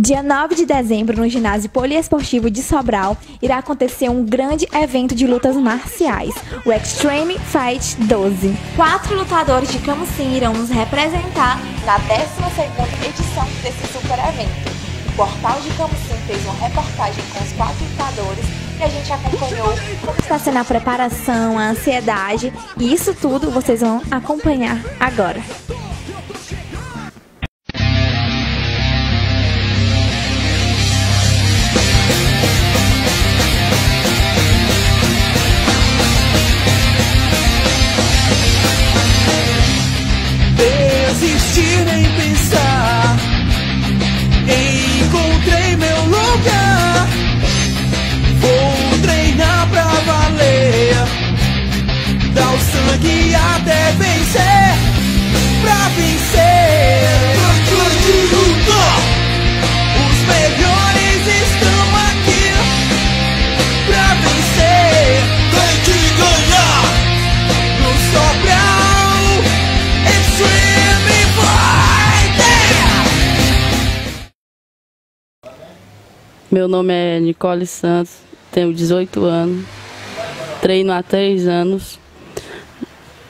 Dia 9 de dezembro, no ginásio poliesportivo de Sobral, irá acontecer um grande evento de lutas marciais, o Extreme Fight 12. Quatro lutadores de Camusim irão nos representar na 12ª edição desse super evento. O portal de Camusim fez uma reportagem com os quatro lutadores e a gente acompanhou como está sendo a preparação, a ansiedade, e isso tudo vocês vão acompanhar agora. Sangue até vencer. Pra vencer. Os melhores estão aqui. Pra vencer. Tem que ganhar. No Sobral. Extreme Fighting! Meu nome é Nicole Santos, tenho 18 anos, treino há 3 anos,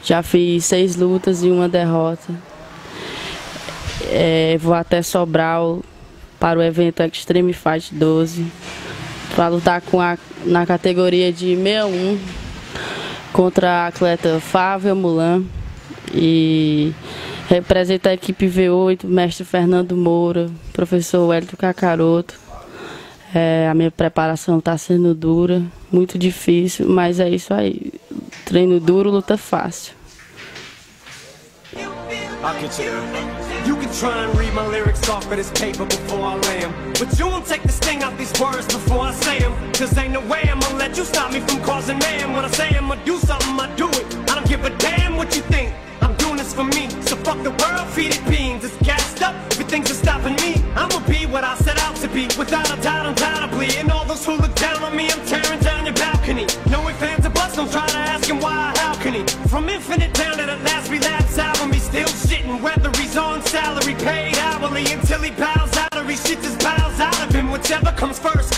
já fiz seis lutas e uma derrota. É, vou até Sobral para o evento Extreme Fight 12 para lutar com a, na categoria de 61 contra a atleta Fávia Mulan e representa a equipe V8, mestre Fernando Moura, professor Wellington Cacaroto. É, a minha preparação está sendo dura, muito difícil, mas é isso aí. Treino duro, luta fácil. I'll get you. You can try and read my lyrics off of this paper before I lay 'em. But you won't take the sting out these words before I say 'em. Cause ain't no way I'm gonna let you stop me from causing man. When I say I'm gonna do something, I do it. I don't give a damn what you think. I'm doing this for me. So fuck the world, feed it beans. It's gassed up. Everything's just stopping me. I'ma be what I set out to be. Without a doubt, undoubtedly. And all those who look down on me, I'm tearing down your balcony. No ifs, ands, or buts. Don't try to ask him why, how can he? From infinite down to the last relapse album, he's still shitting. Whether he's on salary, paid hourly, until he bows out or he shits his bowels out of him. Whichever comes first,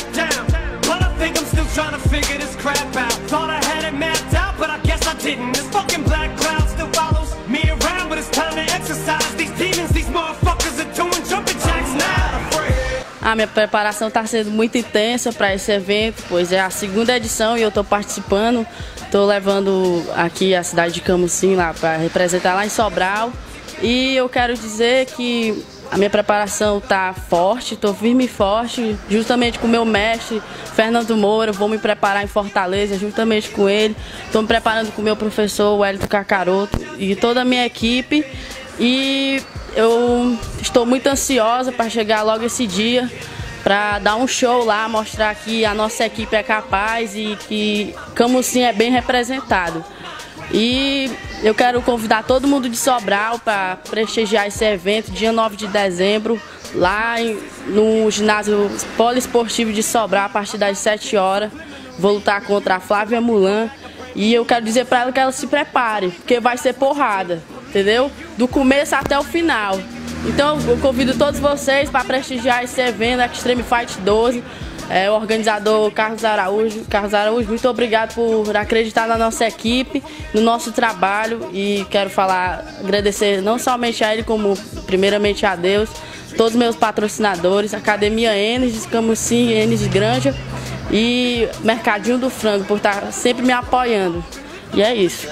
figure this crap out. Thought I had it mapped out, but I guess I didn't. This fucking black cloud still follows me around, but it's time to exercise these demons. These motherfuckers are doing jumping jacks now. A minha preparação está sendo muito intensa para esse evento, pois é a segunda edição e eu estou participando. Estou levando aqui a cidade de Camusim lá para representar lá em Sobral. E eu quero dizer que a minha preparação está forte, estou firme e forte, justamente com o meu mestre Fernando Moura. Vou me preparar em Fortaleza, juntamente com ele. Estou me preparando com o meu professor Wellington Cacaroto e toda a minha equipe. E eu estou muito ansiosa para chegar logo esse dia, para dar um show lá, mostrar que a nossa equipe é capaz e que Camusim é bem representado. E eu quero convidar todo mundo de Sobral para prestigiar esse evento, dia 9 de dezembro, lá no ginásio poliesportivo de Sobral, a partir das 7 horas. Vou lutar contra a Flávia Mulan. E eu quero dizer para ela que ela se prepare, porque vai ser porrada, entendeu? Do começo até o final. Então eu convido todos vocês para prestigiar esse evento Extreme Fight 12. É, o organizador Carlos Araújo. Carlos Araújo, muito obrigado por acreditar na nossa equipe, no nosso trabalho e quero falar, agradecer não somente a ele, como primeiramente a Deus, todos os meus patrocinadores, Academia Enes, Camusim, Enes Granja e Mercadinho do Frango, por estar sempre me apoiando. E é isso.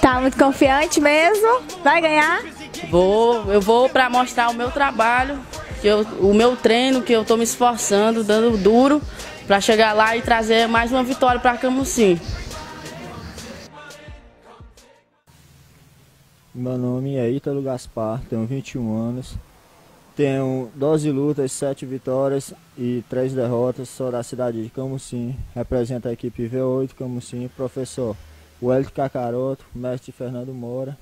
Tá muito confiante mesmo? Vai ganhar? Vou, eu vou para mostrar o meu trabalho, que eu, o meu treino, que eu estou me esforçando, dando duro, para chegar lá e trazer mais uma vitória para Camusim. Meu nome é Ítalo Gaspar, tenho 21 anos, tenho 12 lutas, 7 vitórias e 3 derrotas, sou da cidade de Camusim, represento a equipe V8 Camusim, professor Wellington Cacaroto, mestre Fernando Moura.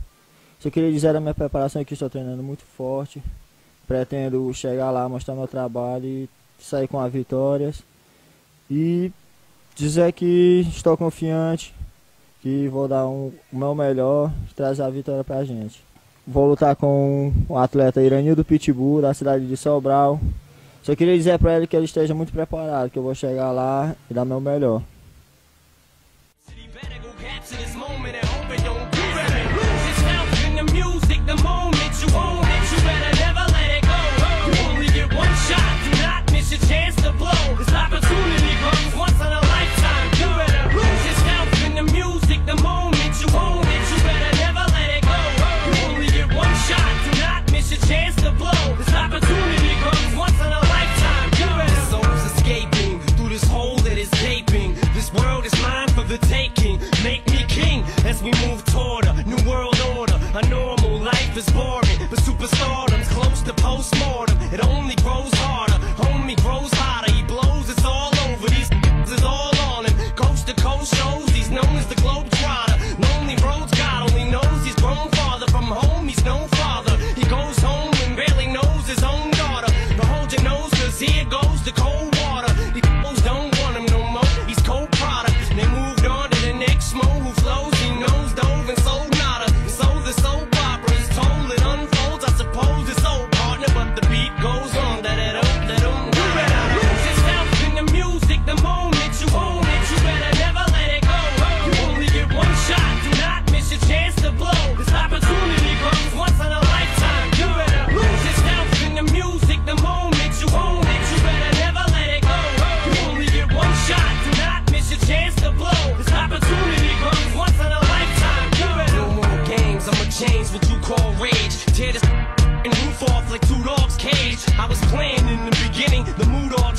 Só queria dizer a minha preparação aqui, estou treinando muito forte, pretendo chegar lá, mostrar meu trabalho e sair com as vitórias. E dizer que estou confiante, que vou dar um, o meu melhor e trazer a vitória para a gente. Vou lutar com o atleta Iranildo Pitbull, da cidade de Sobral. Só queria dizer para ele que ele esteja muito preparado, que eu vou chegar lá e dar meu melhor.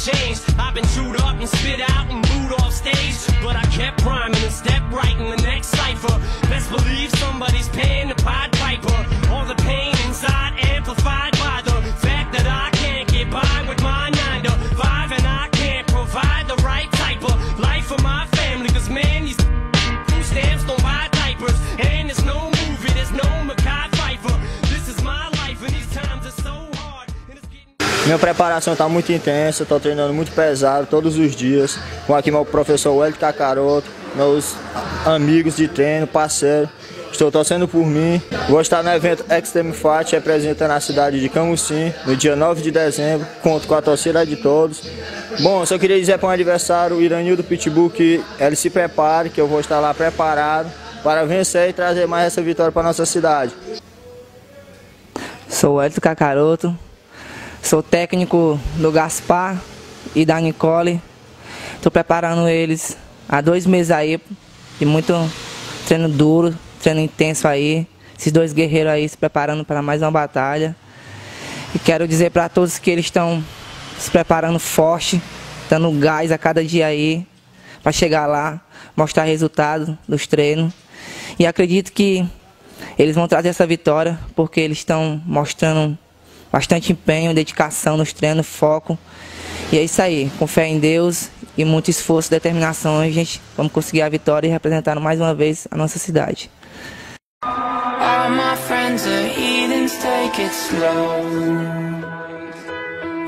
changed. I've been chewed up and spit out and booed off stage. But I kept rhyming and stepped right in the next cipher. Minha preparação está muito intensa, estou treinando muito pesado todos os dias, com aqui meu professor Wellington Cacaroto, meus amigos de treino, parceiro. Estou torcendo por mim. Vou estar no evento Extreme Fight, representando a cidade de Camusim, no dia 9 de dezembro. Conto com a torcida de todos. Bom, só queria dizer para o adversário, Iranildo Pitbull, que ele se prepare, que eu vou estar lá preparado para vencer e trazer mais essa vitória para nossa cidade. Sou o Wellington Cacaroto, Sou técnico do Gaspar e da Nicole. Estou preparando eles há dois meses aí. E muito treino duro, treino intenso aí. Esses dois guerreiros aí se preparando para mais uma batalha. E quero dizer para todos que eles estão se preparando forte, dando gás a cada dia aí, para chegar lá, mostrar resultado dos treinos. E acredito que eles vão trazer essa vitória, porque eles estão mostrando bastante empenho, dedicação nos treinos, foco. E é isso aí, com fé em Deus e muito esforço determinação, a gente vamos conseguir a vitória e representar mais uma vez a nossa cidade. All my friends are heathens, take it slow.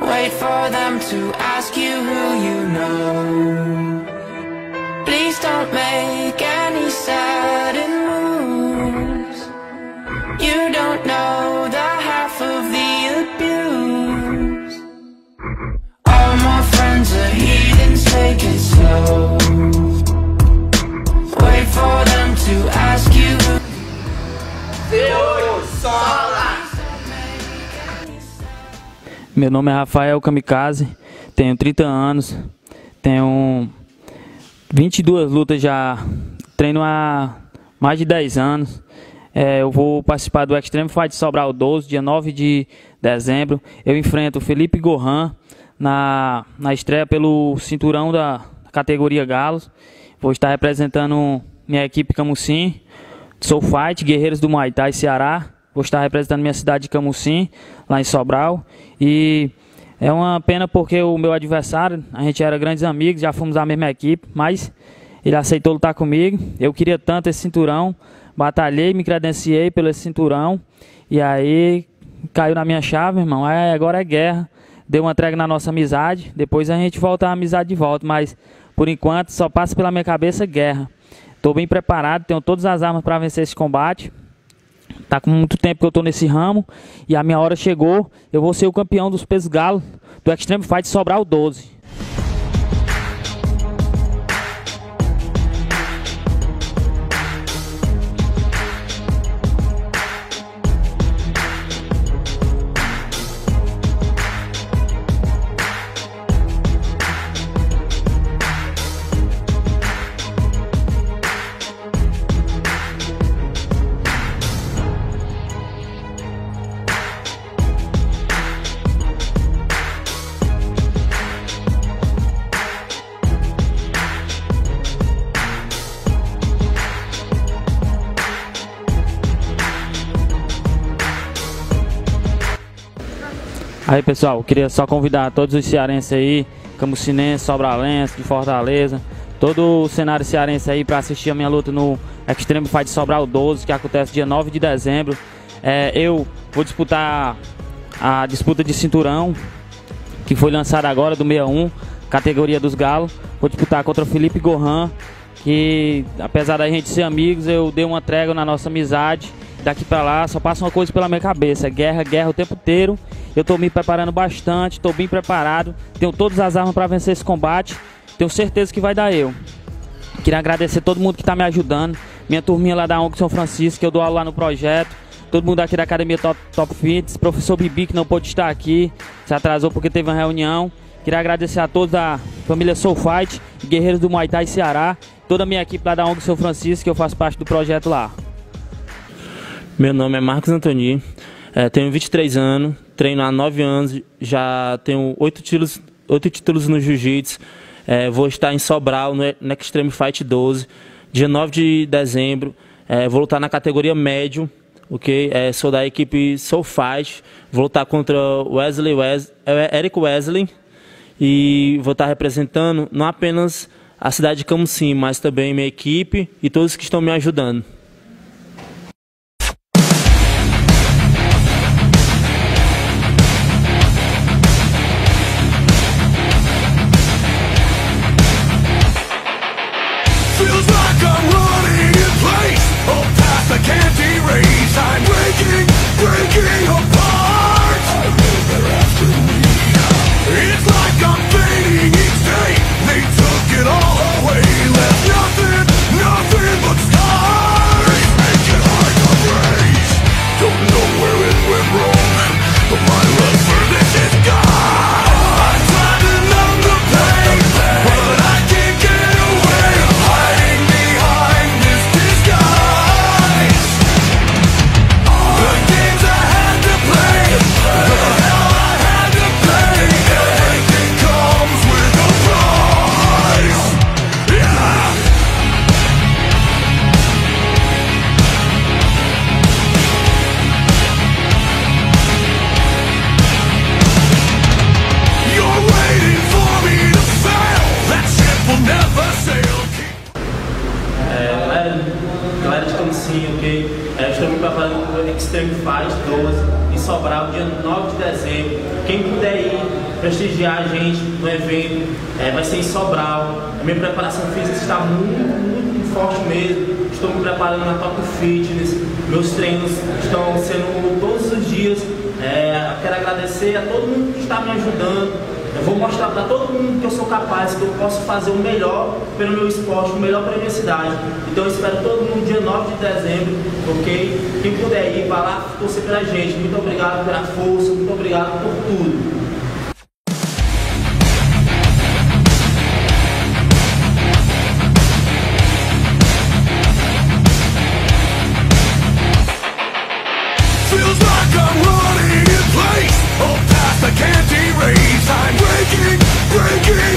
Wait for them to ask you who you know. Please don't make take it slow Wait for them to ask you Meu nome é Rafael Kamikaze, tenho 30 anos, tenho 22 lutas já, treino há mais de 10 anos. É, eu vou participar do Extreme Fight Sobral 12, dia 9 de dezembro. Eu enfrento Felipe Gohan, na, na estreia pelo cinturão da categoria Galos. Vou estar representando minha equipe Camusim, Soul Fight, Guerreiros do Muay Thai Ceará. Vou estar representando minha cidade de Camusim, lá em Sobral. E é uma pena porque o meu adversário, a gente era grandes amigos, já fomos da mesma equipe, mas ele aceitou lutar comigo. Eu queria tanto esse cinturão, batalhei, me credenciei pelo esse cinturão. E aí caiu na minha chave, irmão. É, agora é guerra. Deu uma entrega na nossa amizade. Depois a gente volta a amizade de volta. Mas por enquanto só passa pela minha cabeça guerra. Estou bem preparado, tenho todas as armas para vencer esse combate. Tá com muito tempo que eu tô nesse ramo e a minha hora chegou. Eu vou ser o campeão dos pesos galo do Extreme Fight Sobral 12. Aí pessoal, queria só convidar todos os cearenses aí, camucinense, sobralense, de Fortaleza, todo o cenário cearense aí para assistir a minha luta no Extreme Fight Sobral 12, que acontece dia 9 de dezembro. É, eu vou disputar a disputa de cinturão, que foi lançada agora do 61, categoria dos galos. Vou disputar contra o Felipe Gohan, que apesar da gente ser amigos, eu dei uma trégua na nossa amizade. Daqui para lá só passa uma coisa pela minha cabeça, guerra, guerra o tempo inteiro. Eu estou me preparando bastante, estou bem preparado, tenho todas as armas para vencer esse combate. Tenho certeza que vai dar eu. Queria agradecer todo mundo que está me ajudando. Minha turminha lá da ONG São Francisco, que eu dou aula lá no projeto. Todo mundo aqui da Academia Top, Top Fitness. Professor Bibi, que não pôde estar aqui. Se atrasou porque teve uma reunião. Queria agradecer a todos da família Soul Fight, Guerreiros do Muay Thai Ceará. Toda a minha equipe lá da ONG São Francisco, que eu faço parte do projeto lá. Meu nome é Marcos Antoni, é, tenho 23 anos, treino há 9 anos, já tenho 8 títulos, 8 títulos no Jiu-Jitsu. É, vou estar em Sobral, no, no Extreme Fight 12, dia 9 de dezembro. É, vou lutar na categoria médio, ok? É, sou da equipe Soul Fight. Vou lutar contra Wesley Wes, é, Eric Wesley. E vou estar representando não apenas a cidade de Camusim, mas também minha equipe e todos que estão me ajudando. I'm breaking, breaking. apart Para o Extreme Fight 12 em Sobral, dia 9 de dezembro. Quem puder ir prestigiar a gente no evento, é, vai ser em Sobral. A minha preparação física está muito, muito forte mesmo. Estou me preparando na Top Fitness. Meus treinos estão sendo todos os dias. É, quero agradecer a todo mundo que está me ajudando. Eu vou mostrar para todo mundo que eu sou capaz, que eu posso fazer o melhor pelo meu esporte, o melhor para a minha cidade. Então eu espero todo mundo dia 9 de dezembro, ok? Quem puder ir, vá lá torcer pela gente. Muito obrigado pela força, muito obrigado por tudo. You.